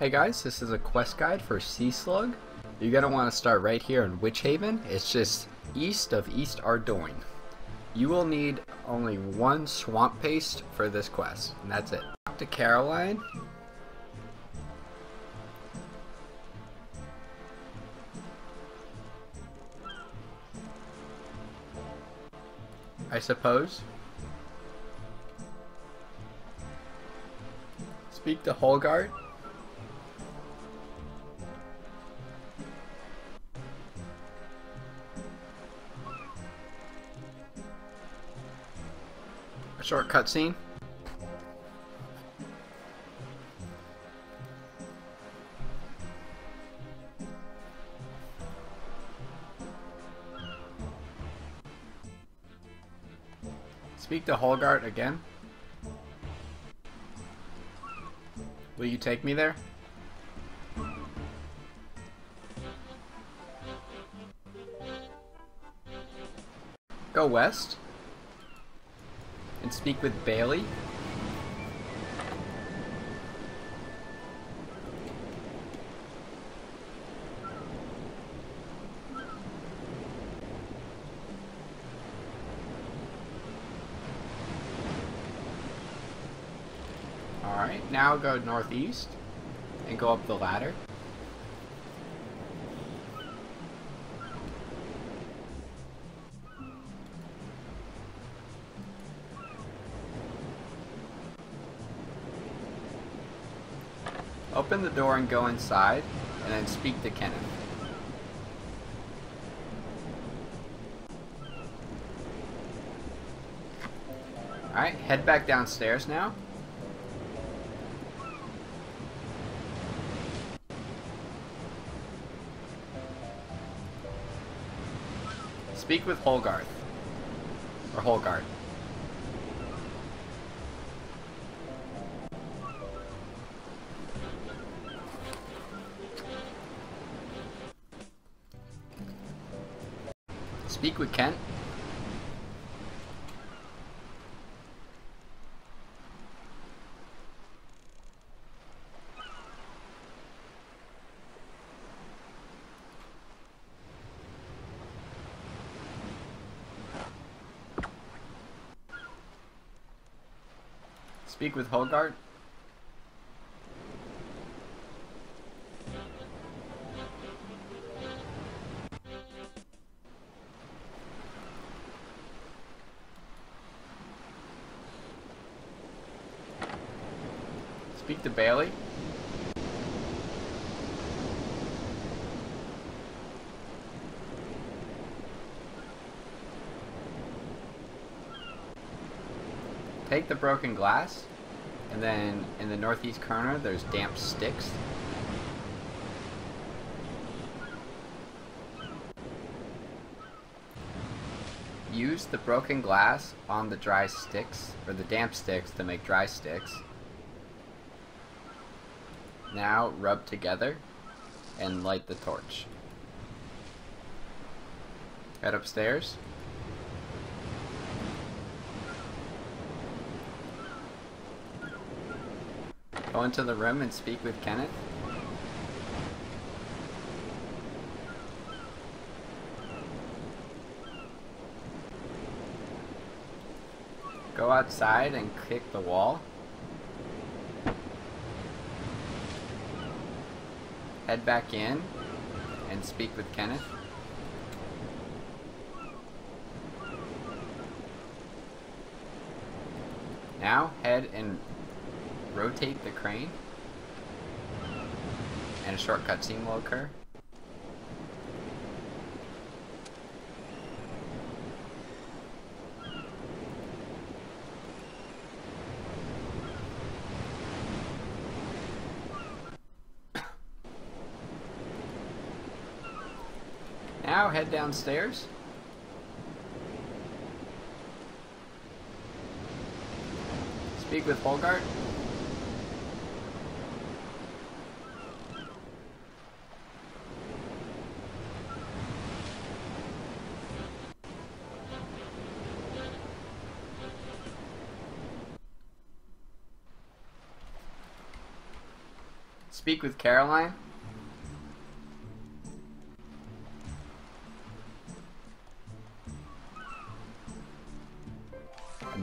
Hey guys, this is a quest guide for Sea Slug. You're going to want to start right here in Witchaven. It's just east of East Ardougne. You will need only one swamp paste for this quest, and that's it. Talk to Caroline. I suppose. Speak to Holgart. Short cutscene. Speak to Holgart again. Will you take me there? Go west. And speak with Bailey. Alright, now go northeast and go up the ladder. Open the door and go inside, and then speak to Kennith. Alright, head back downstairs now. Speak with Holgarth. Or Holgart. Speak with Kent. Speak with Holgart. Speak to Bailey. Take the broken glass, and then in the northeast corner there's damp sticks. Use the broken glass on the dry sticks, or the damp sticks to make dry sticks. Now rub together and light the torch. Head upstairs. Go into the room and speak with Kennith. Go outside and kick the wall. Head back in and speak with Kennith. Now head and rotate the crane and a short cutscene will occur. Now head downstairs. Speak with Holgart. speak with Caroline.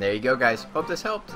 There you go, guys. Hope this helped.